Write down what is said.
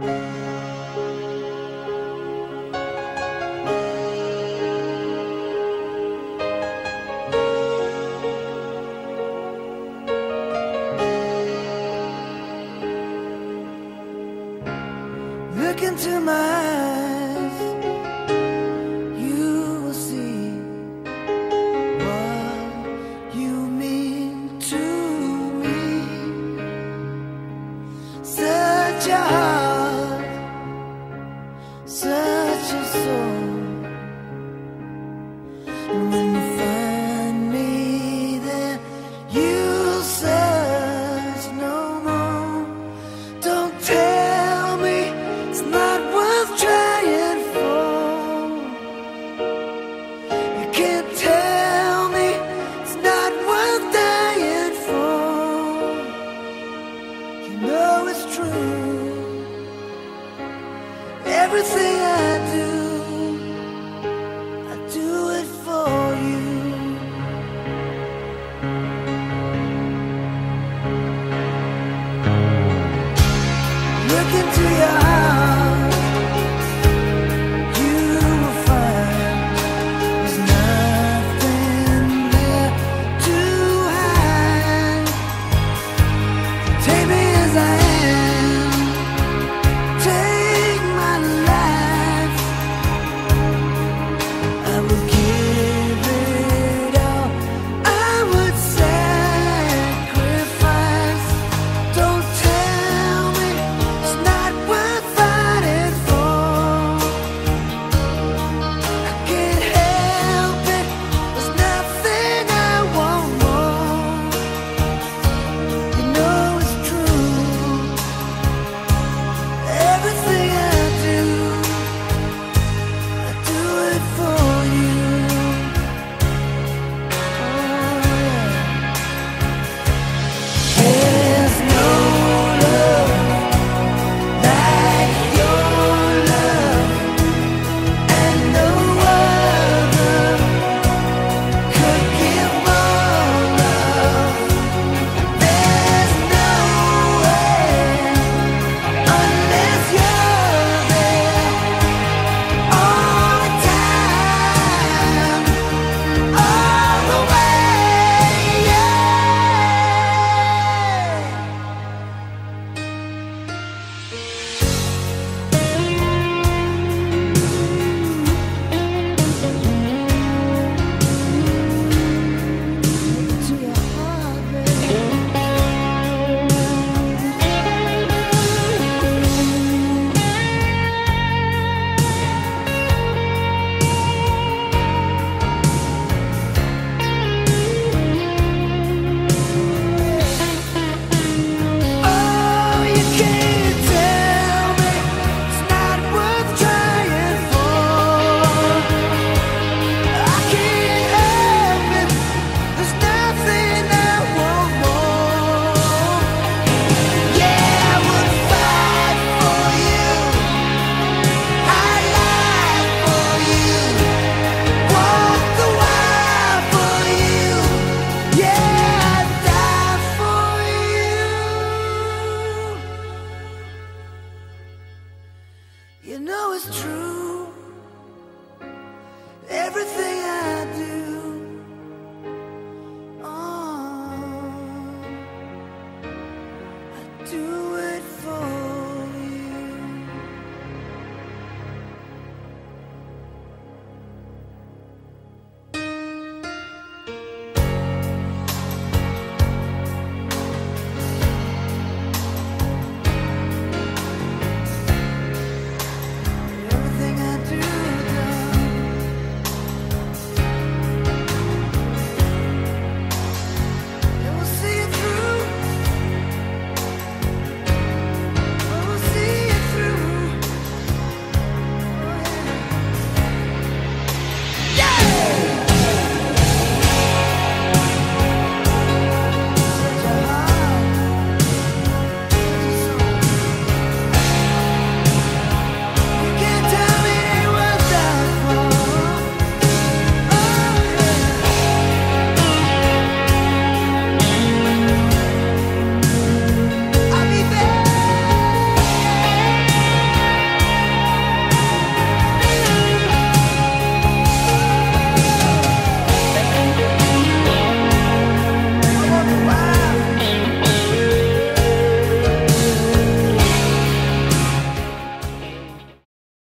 Look into my Everything